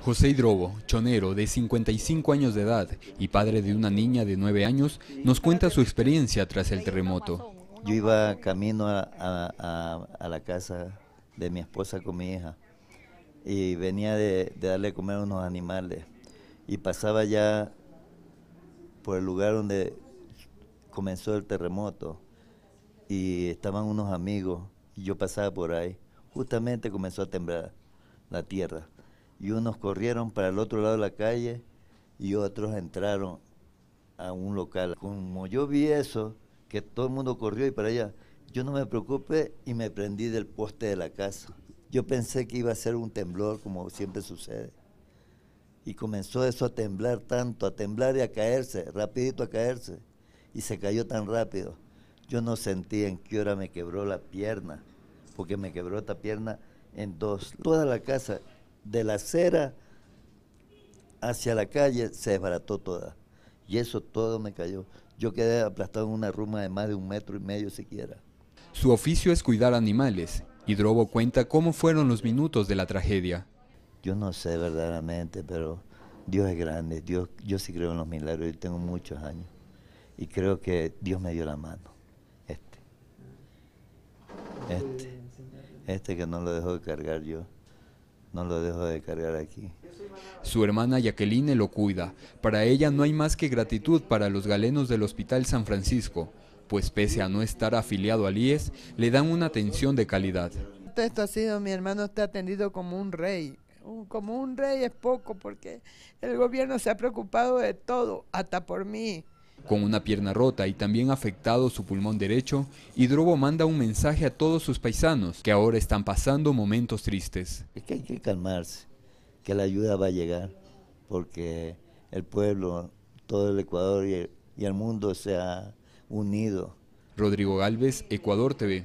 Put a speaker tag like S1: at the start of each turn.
S1: José Hidrobo, chonero de 55 años de edad y padre de una niña de 9 años, nos cuenta su experiencia tras el terremoto.
S2: Yo iba camino a, la casa de mi esposa con mi hija y venía de, de darle a comer a unos animales y pasaba ya por el lugar donde comenzó el terremoto y estaban unos amigos y yo pasaba por ahí. Justamente comenzó a temblar la tierra y unos corrieron para el otro lado de la calle y otros entraron a un local. Como yo vi eso, que todo el mundo corrió y para allá, yo no me preocupé y me prendí del poste de la casa. Yo pensé que iba a ser un temblor como siempre sucede. Y comenzó eso a temblar tanto, a temblar y a caerse, rapidito a caerse. Y se cayó tan rápido. Yo no sentí en qué hora me quebró la pierna, porque me quebró esta pierna en dos. Toda la casa de la acera hacia la calle se desbarató toda. Y eso todo me cayó. Yo quedé aplastado en una ruma de más de un metro y medio siquiera.
S1: Su oficio es cuidar animales. Y Drobo cuenta cómo fueron los minutos de la tragedia.
S2: Yo no sé verdaderamente, pero Dios es grande. Dios, yo sí creo en los milagros. Yo tengo muchos años. Y creo que Dios me dio la mano. Este. Este. Este que no lo dejó de cargar yo no lo dejo de cargar aquí.
S1: Su hermana Jacqueline lo cuida. Para ella no hay más que gratitud para los galenos del Hospital San Francisco, pues pese a no estar afiliado al IES, le dan una atención de calidad.
S3: Esto ha sido, mi hermano está atendido como un rey. Como un rey es poco porque el gobierno se ha preocupado de todo, hasta por mí.
S1: Con una pierna rota y también afectado su pulmón derecho, Hidrobo manda un mensaje a todos sus paisanos que ahora están pasando momentos tristes.
S2: Es que hay que calmarse, que la ayuda va a llegar, porque el pueblo, todo el Ecuador y el, y el mundo se ha unido.
S1: Rodrigo Galvez, Ecuador TV.